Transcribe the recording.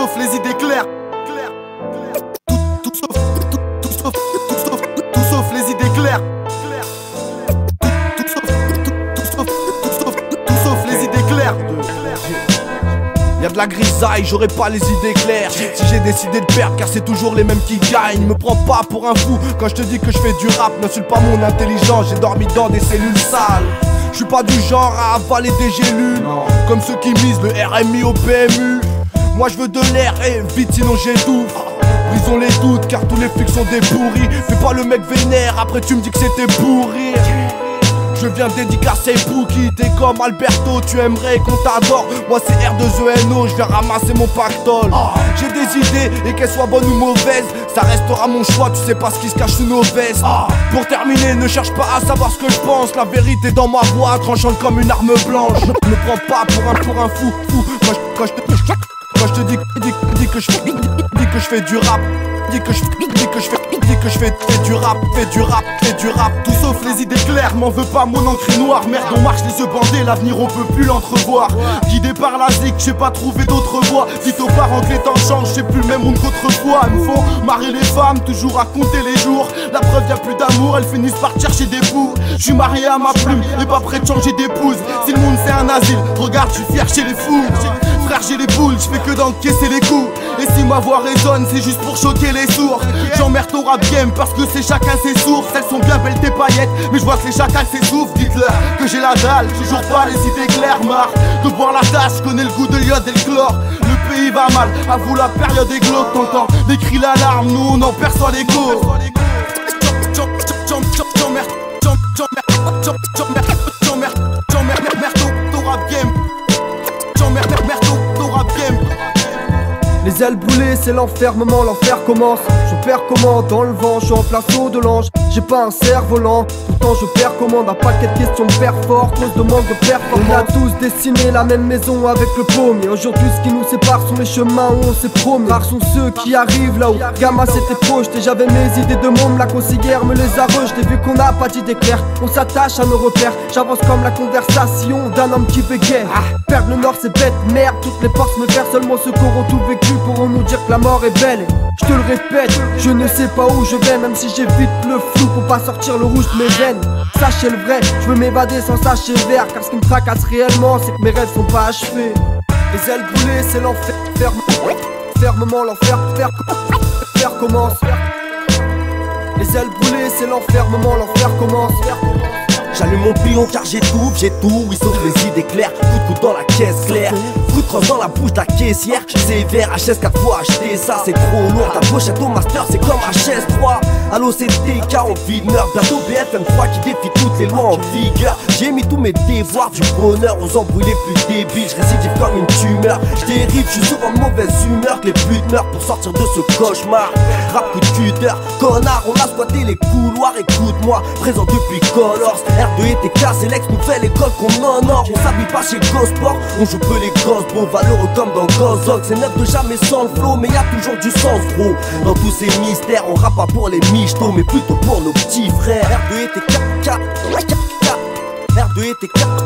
sauf les idées claires. Tout, tout sauf, tout, tout sauf, tout sauf, tout sauf les idées claires. Tout, tout sauf, tout, tout sauf, tout sauf, tout sauf les idées claires. Y'a de la grisaille, j'aurais pas les idées claires. Si j'ai décidé de perdre car c'est toujours les mêmes qui gagnent. Me prends pas pour un fou quand je te dis que je fais du rap. N'insulte pas mon intelligence, j'ai dormi dans des cellules sales. Je suis pas du genre à avaler des gélules Comme ceux qui misent le RMI au PMU Moi je veux de l'air et vite sinon j'étouffe Brisons les doutes car tous les flics sont des pourris Fais pas le mec vénère, après tu me dis que c'était pour rire je viens dédicacer Pookie, t'es comme Alberto, tu aimerais qu'on t'adore. Moi c'est R2ENO, je viens ramasser mon pactole. J'ai des idées et qu'elles soient bonnes ou mauvaises, ça restera mon choix, tu sais pas ce qui se cache sous nos vestes. Pour terminer, ne cherche pas à savoir ce que je pense, la vérité dans ma voix, tranchante comme une arme blanche. Ne prends pas pour un pour un fou, fou. Quand quand je te, dis, que je dis, dis que je fais du rap, dis que je dis que je fais dis que je fais, fais du rap, fais du rap, fais du rap. Tout sauf les idées claires, m'en veux pas mon encre noire. Merde on marche les yeux bandés, l'avenir on peut plus l'entrevoir. Guidé par la zik, j'ai pas trouvé d'autre voie. Dites aux parents que les temps changent, j'ai plus le même monde qu'autrefois. Elles me font marrer les femmes, toujours à compter les jours. La preuve y a plus d'amour, elles finissent par chercher des poux Je suis marié à ma plume, et pas prêt de changer d'épouse. Si le monde c'est un asile, regarde je suis fier chez les fous J'ai les boules, je fais que d'encaisser les coups. Et si ma voix résonne, c'est juste pour choquer les sourds. J'emmerde au rap game parce que c'est chacun ses sources. Elles sont bien belles tes paillettes, mais je vois que c'est chacun Dites-leur que j'ai la dalle, toujours pas les idées claires Marre de boire la tasse, je connais le goût de l'iode et le chlore. Le pays va mal, à vous la période est glauque. T'entends des cris l'alarme, nous on en perçoit l'écho Les ailes brûlées, c'est l'enfermement, l'enfer commence. Je perds commande dans le vent, je suis en place haut de l'ange. J'ai pas un cerf-volant, pourtant je perds commande. Un paquet de questions perd fort, cause de manque de performance. On a tous dessiné la même maison avec le paume. Et aujourd'hui, ce qui nous sépare sont les chemins où on s'est promené. Rares sont ceux qui arrivent là où Gamma s'était projeté. J'avais mes idées de monde, la consiglière me les a rejetées. Vu qu'on n'a pas d'idées claires, on s'attache à nos repères. J'avance comme la conversation d'un homme qui bégaye. Perdre le nord, c'est bête, merde. Toutes les portes me versent seulement ceux qui auront tout vécu pourront nous dire que la mort est belle. Je te le répète, je ne sais pas où je vais, même si j'évite le flou pour pas sortir le rouge de mes veines. Sachez le vrai, je veux m'évader sans sachet vert, car ce qui me tracasse réellement, c'est que mes rêves sont pas achevés. Les ailes brûlées, c'est l'enfer. Ferme, fermement, l'enfer. Faire, faire commence. Les ailes brûlées, c'est l'enfermement, l'enfer commence. J'allume mon pilon car j'étouffe, j'ai tout, oui sauf les idées claires. Coup de coude dans la caisse claire Foutre dans la bouche de la caissière. Sévère, HS 4 fois acheter ça. C'est trop lourd, ta pochette au master c'est comme HS3 Allo c'est TK en vigueur Bientôt. BFM 3 qui défie toutes les lois en vigueur. J'ai mis tous mes devoirs du bonheur aux embrouilles les plus débiles. Je récidive comme une tumeur. Je dérive, je suis souvent de mauvaise humeur Que les putes meurent pour sortir de ce cauchemar. Rap coup de cutter, connard on a squatté les couloirs. Écoute-moi, présent depuis Colors. R2 était cassé l'ex-nouvelle école qu'on honore. On s'habille pas chez Gosport, on joue peu les gosses Bon valeureux comme dans Gozog C'est neuf de jamais sans le flow mais y a toujours du sens gros. Dans tous ces mystères on rappe pas pour les michtos Mais plutôt pour nos petits frères. R2 était 4 4 R2 était 4 4 4 4 4